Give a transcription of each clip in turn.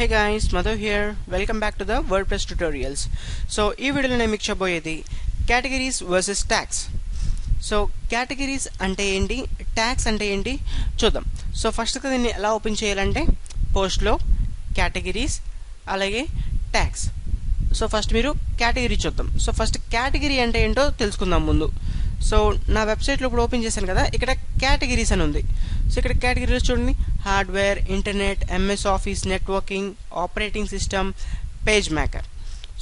Hey guys Madhu here welcome back to the WordPress tutorials so ఈ వీడియోలో నేను మీకు చెప్పబోయేది categories versus tags so categories అంటే ఏంటి? ట్యాక్స్ అంటే ఏంటి? చూద్దాం. సో ఫస్ట్ దీన్ని ఎలా ఓపెన్ చేయాలంటే పోస్ట్లో కేటగిరీస్ అలాగే ట్యాక్స్ సో ఫస్ట్ మీరు కేటగిరీ చూద్దాం. సో ఫస్ట్ కేటగిరీ అంటే ఏంటో తెలుసుకుందాం ముందు. సో నా వెబ్సైట్లో ఇప్పుడు ఓపెన్ చేశాను కదా ఇక్కడ కేటగిరీస్ అని ఉంది. సో ఇక్కడ కేటగిరీస్ చూడండి. Hardware internet MS office networking operating system page maker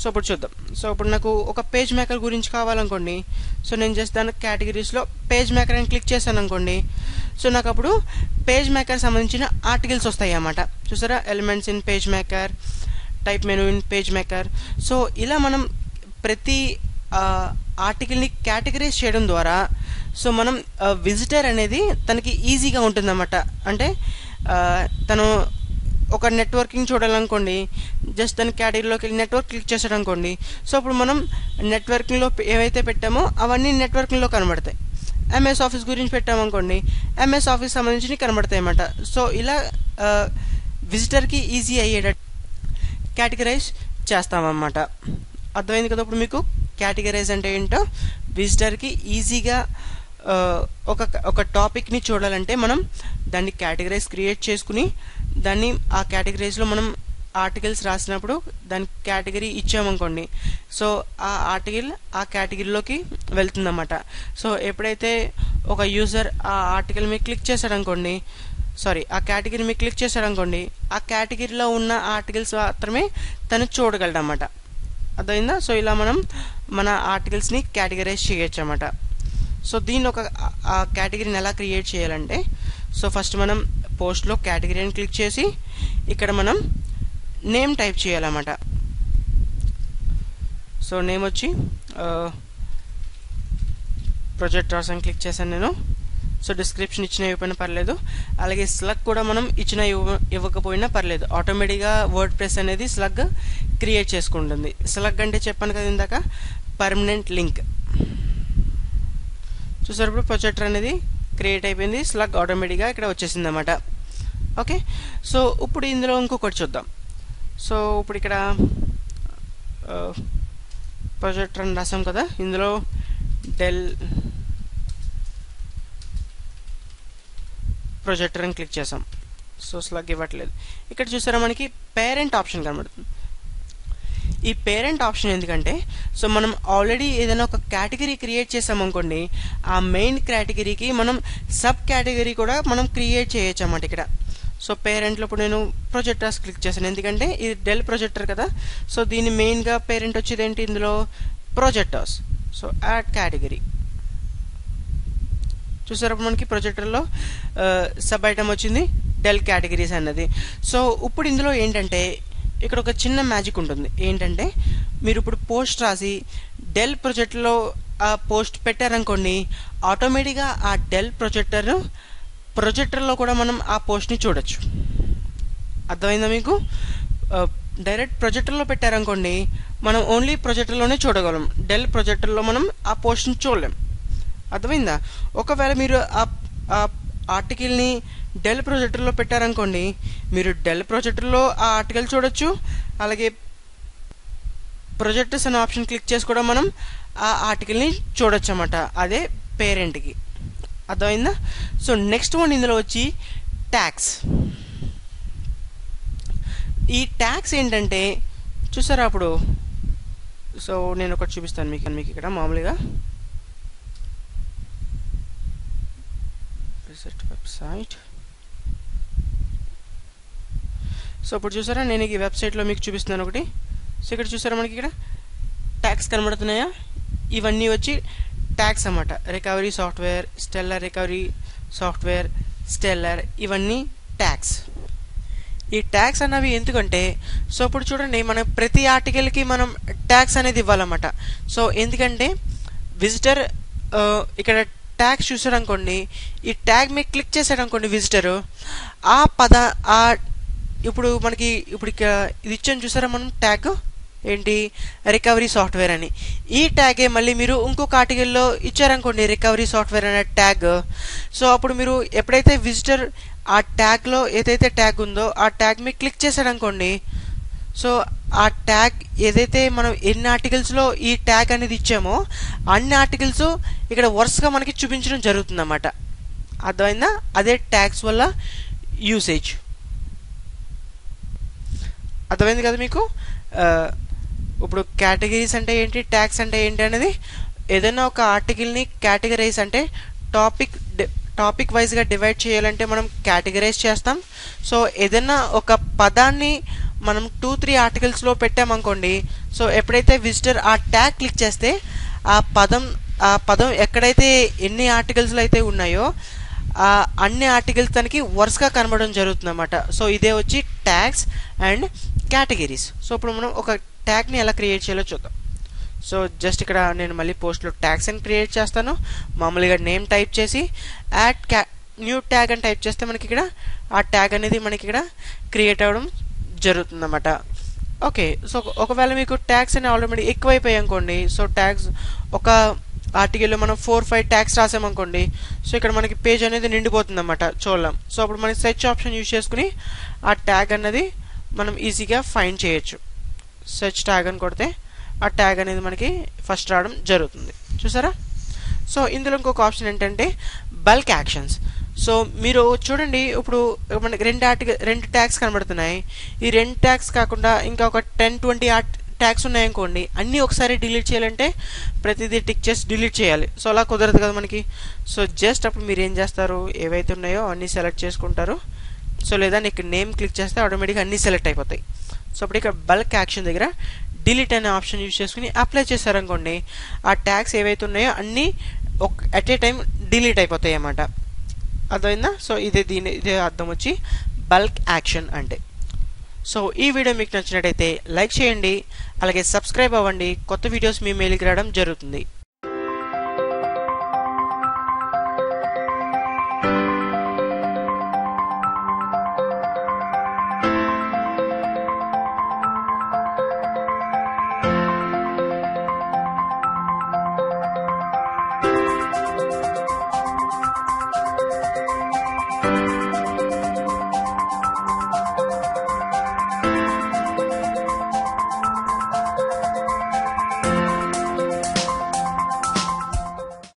so ఇప్పుడు చూద్దాం. సో ఇప్పుడు నాకు ఒక పేజ్ మేకర్ గురించి కావాలనుకోండి. సో నేను జస్ట్ దాని కేటగిరీస్లో పేజ్ మేకర్ అని క్లిక్ చేశాను అనుకోండి సో నాకు అప్పుడు పేజ్ మేకర్ సంబంధించిన ఆర్టికల్స్ వస్తాయి అన్నమాట. చూసారా? Elements in page maker type menu in page maker so ఇలా మనం ప్రతి ఆర్టికల్ని కేటగరైజ్ చేయడం ద్వారా సో మనం విజిటర్ అనేది తనకి ఈజీగా ఉంటుందన్నమాట. అంటే తను ఒక నెట్వర్కింగ్ చూడాలనుకోండి జస్ట్ దాని కేటగిరీలోకి వెళ్ళి నెట్వర్క్ క్లిక్ చేసాడు అనుకోండి సో అప్పుడు మనం నెట్వర్కింగ్లో ఏవైతే పెట్టామో అవన్నీ నెట్వర్కింగ్లో కనబడతాయి. ఎంఎస్ ఆఫీస్ గురించి పెట్టామనుకోండి ఎంఎస్ ఆఫీస్ సంబంధించి కనబడతాయి అన్నమాట. సో ఇలా విజిటర్కి ఈజీ అయ్యేటట్టు కేటగిరైజ్ చేస్తామన్నమాట. అర్థమైంది కదా ఇప్పుడు మీకు? కేటగిరైజ్ అంటే ఏంటో? విజిటర్కి ఈజీగా ఒక ఒక టాపిక్ని చూడాలంటే మనం దాన్ని కేటగరైజ్ క్రియేట్ చేసుకుని దాన్ని ఆ కేటగరైజ్లో మనం ఆర్టికల్స్ రాసినప్పుడు దాని కేటగిరీ ఇచ్చామనుకోండి. సో ఆ ఆర్టికల్ ఆ కేటగిరీలోకి వెళ్తుందన్నమాట. సో ఎప్పుడైతే ఒక యూజర్ ఆ ఆర్టికల్ మీద క్లిక్ చేశాడనుకోండి సారీ ఆ కేటగిరీ మీద క్లిక్ చేశాడనుకోండి ఆ కేటగిరీలో ఉన్న ఆర్టికల్స్ మాత్రమే తను చూడగలడు అర్థమైందా? సో ఇలా మనం మన ఆర్టికల్స్ని కేటగరైజ్ చేయొచ్చు అనమాట సో దీన్ని ఒక ఆ కేటగిరీని ఎలా క్రియేట్ చేయాలంటే సో ఫస్ట్ మనం పోస్ట్లో కేటగిరీ అని క్లిక్ చేసి ఇక్కడ మనం నేమ్ టైప్ చేయాలన్నమాట. సో నేమ్ వచ్చి ప్రొజెక్టర్స్ అని క్లిక్ చేశాను నేను. సో డిస్క్రిప్షన్ ఇచ్చిన ఇవ్వకపోయినా పర్లేదు. అలాగే స్లగ్ కూడా మనం ఇచ్చిన ఇవ్వ ఇవ్వకపోయినా పర్లేదు. ఆటోమేటిక్గా వర్డ్ ప్రెస్ అనేది స్లగ్ క్రియేట్ చేసుకుంటుంది. స్లగ్ అంటే చెప్పాను కదా ఇందాక పర్మనెంట్ లింక్ చూసారు ఇప్పుడు ప్రొజెక్టర్ అనేది క్రియేట్ అయిపోయింది. స్లగ్ ఆటోమేటిక్గా ఇక్కడ వచ్చేసింది అనమాట ఓకే? సో ఇప్పుడు ఇందులో ఇంకొకటి చూద్దాం. సో ఇప్పుడు ఇక్కడ ప్రొజెక్టర్ అని రాసాం కదా. ఇందులో డెల్ ప్రొజెక్టర్ అని క్లిక్ చేసాం. సో స్లగ్ ఇవ్వట్లేదు. ఇక్కడ చూసారా మనకి పేరెంట్ ఆప్షన్ కనబడుతుంది. ఈ పేరెంట్ ఆప్షన్ ఎందుకంటే సో మనం ఆల్రెడీ ఏదైనా ఒక కేటగిరీ క్రియేట్ చేసామనుకోండి ఆ మెయిన్ కేటగిరీకి మనం సబ్ కేటగిరీ కూడా మనం క్రియేట్ చేయొచ్చు అన్నమాట ఇక్కడ. సో పేరెంట్లో ఇప్పుడు నేను ప్రొజెక్టర్స్ క్లిక్ చేశాను. ఎందుకంటే ఇది డెల్ ప్రొజెక్టర్ కదా. సో దీని మెయిన్గా పేరెంట్ వచ్చేది ఏంటి ఇందులో? ప్రొజెక్టర్స్. So add category. చూసారా మనకి ప్రొజెక్టర్లో సబ్ ఐటమ్ వచ్చింది డెల్ కేటగిరీస్ అన్నది. సో ఇప్పుడు ఇందులో ఏంటంటే ఇక్కడ ఒక చిన్న మ్యాజిక్ ఉంటుంది. ఏంటంటే మీరు ఇప్పుడు పోస్ట్ రాసి డెల్ ప్రొజెక్ట్లో ఆ పోస్ట్ పెట్టారనుకోండి ఆటోమేటిక్గా ఆ డెల్ ప్రొజెక్టర్ ప్రొజెక్టర్లో కూడా మనం ఆ పోస్ట్ని చూడొచ్చు. అర్థమైందా మీకు? డైరెక్ట్ ప్రొజెక్టర్లో పెట్టారనుకోండి మనం ఓన్లీ ప్రొజెక్టర్లోనే చూడగలం. డెల్ ప్రొజెక్టర్లో మనం ఆ పోస్ట్ని చూడలేం. అర్థమైందా? ఒకవేళ మీరు ఆ ఆర్టికల్ని డెల్ ప్రొజెక్టర్లో పెట్టారనుకోండి మీరు డెల్ ప్రొజెక్టర్లో ఆ ఆర్టికల్ చూడొచ్చు. అలాగే ప్రొజెక్టర్స్ అనే ఆప్షన్ క్లిక్ చేసి కూడా మనం ఆ ఆర్టికల్ని చూడొచ్చు అన్నమాట అదే పేరెంట్కి. అర్థమైందా? సో నెక్స్ట్ వన్ ఇందులో వచ్చి ట్యాక్స్. ఈ ట్యాక్స్ ఏంటంటే చూసారా అప్పుడు? సో నేను ఒకటి చూపిస్తాను మీకు మీకు ఇక్కడ మామూలుగా. Reset website. సో ఇప్పుడు చూసారా నేను ఈ వెబ్సైట్లో మీకు చూపిస్తున్నాను ఒకటి. సో ఇక్కడ చూసారా మనకి ఇక్కడ? ట్యాక్స్ కనబడుతున్నాయా? ఇవన్నీ వచ్చి ట్యాక్స్ అన్నమాట. Recovery software Stellar recovery software Stellar ఇవన్నీ ట్యాక్స్ ఈ ట్యాక్స్ అన్నవి ఎందుకంటే సో ఇప్పుడు చూడండి మనం ప్రతి ఆర్టికల్కి మనం ట్యాక్స్ అనేది ఇవ్వాలన్నమాట. సో ఎందుకంటే విజిటర్ ఇక్కడ ట్యాగ్ చూసాడు అనుకోండి ఈ ట్యాగ్ మీకు క్లిక్ చేశాడు అనుకోండి విజిటరు ఆ పద ఆ ఇప్పుడు మనకి ఇప్పుడు ఇది ఇచ్చాను చూసారా మనం? ట్యాగ్? ఏంటి? రికవరీ సాఫ్ట్వేర్ అని. ఈ ట్యాగే మళ్ళీ మీరు ఇంకొక ఆర్టికల్లో ఇచ్చారనుకోండి రికవరీ సాఫ్ట్వేర్ అనే ట్యాగ్. సో అప్పుడు మీరు ఎప్పుడైతే విజిటర్ ఆ ట్యాగ్లో ఏదైతే ట్యాగ్ ఉందో ఆ ట్యాగ్ మీద క్లిక్ చేశాడనుకోండి సో ఆ ట్యాగ్ ఏదైతే మనం ఎన్ని ఆర్టికల్స్లో ఈ ట్యాగ్ అనేది ఇచ్చామో అన్ని ఆర్టికల్స్ ఇక్కడ వరుసగా మనకి చూపించడం జరుగుతుంది అన్నమాట అర్థమైందా? అదే ట్యాగ్స్ వల్ల యూసేజ్. అర్థమైంది కదా మీకు? ఇప్పుడు కేటగిరీస్ అంటే ఏంటి? ట్యాగ్స్ అంటే ఏంటి అనేది? ఏదైనా ఒక ఆర్టికల్ని కేటగిరైజ్ అంటే టాపిక్ టాపిక్ వైజ్గా డివైడ్ చేయాలంటే మనం కేటగిరైజ్ చేస్తాం. సో ఏదైనా ఒక పదాన్ని మనం టూ త్రీ ఆర్టికల్స్లో పెట్టామనుకోండి సో ఎప్పుడైతే విజిటర్ ఆ ట్యాగ్ క్లిక్ చేస్తే ఆ పదం ఆ పదం ఎక్కడైతే ఎన్ని ఆర్టికల్స్లో అయితే ఉన్నాయో ఆ అన్ని ఆర్టికల్స్ తనకి వరుసగా కనబడడం జరుగుతుంది అన్నమాట సో ఇదే వచ్చి ట్యాగ్స్ అండ్ కేటగిరీస్ సో ఇప్పుడు మనం ఒక ట్యాగ్ని ఎలా క్రియేట్ చేయాలో చూద్దాం. సో జస్ట్ ఇక్కడ నేను మళ్ళీ పోస్ట్లో ట్యాగ్స్ అని క్రియేట్ చేస్తాను. మామూలుగా నేమ్ టైప్ చేసి యాడ్ క్యా న్యూ ట్యాగ్ అని టైప్ చేస్తే మనకి ఇక్కడ ఆ ట్యాగ్ అనేది మనకి ఇక్కడ క్రియేట్ అవ్వడం జరుగుతుందన్నమాట. ఓకే సో ఒకవేళ మీకు ట్యాగ్స్ అని ఆల్రెడీ ఎక్కువైపోయాయి అనుకోండి సో ట్యాగ్స్ ఒక ఆర్టికల్లో మనం ఫోర్ ఫైవ్ ట్యాగ్స్ రాసామనుకోండి సో ఇక్కడ మనకి పేజ్ అనేది నిండిపోతుంది అనమాట చూడలేం. సో అప్పుడు మనకి సెర్చ్ ఆప్షన్ యూజ్ చేసుకుని ఆ ట్యాగ్ అన్నది మనం ఈజీగా ఫైండ్ చేయొచ్చు. సెర్చ్ ట్యాగ్ అని కొడితే ఆ ట్యాగ్ అనేది మనకి ఫస్ట్ రావడం జరుగుతుంది. చూసారా? సో ఇందులో ఇంకొక ఆప్షన్ ఏంటంటే బల్క్ యాక్షన్స్ సో మీరు చూడండి ఇప్పుడు మనకి రెండు ఆర్టికల్ రెండు ట్యాగ్స్ కనబడుతున్నాయి. ఈ రెండు ట్యాగ్స్ కాకుండా ఇంకా ఒక టెన్ ట్వంటీ ఆర్ట్ ట్యాగ్స్ ఉన్నాయనుకోండి అన్నీ ఒకసారి డిలీట్ చేయాలంటే ప్రతిదీ టిక్ చేసి డిలీట్ చేయాలి. సో అలా కుదరదు కదా మనకి. సో జస్ట్ అప్పుడు మీరు ఏం చేస్తారు? ఏవైతే ఉన్నాయో అన్నీ సెలెక్ట్ చేసుకుంటారు. సో లేదా నీకు నేమ్ క్లిక్ చేస్తే ఆటోమేటిక్గా అన్నీ సెలెక్ట్ అయిపోతాయి. సో అప్పుడు ఇక్కడ బల్క్ యాక్షన్ దగ్గర డిలీట్ అనే ఆప్షన్ యూజ్ చేసుకుని అప్లై చేశారనుకోండి ఆ ట్యాగ్స్ ఏవైతే ఉన్నాయో అన్నీ ఒక అట్ ఏ టైం డిలీట్ అయిపోతాయి అన్నమాట. అర్థమైందా? సో ఇదే దీని ఇదే అర్థం వచ్చి బల్క్ యాక్షన్ అంటే. సో ఈ వీడియో మీకు నచ్చినట్టయితే లైక్ చేయండి అలాగే సబ్స్క్రైబ్ అవ్వండి. కొత్త వీడియోస్ మీ మెయిల్కి రావడం జరుగుతుంది.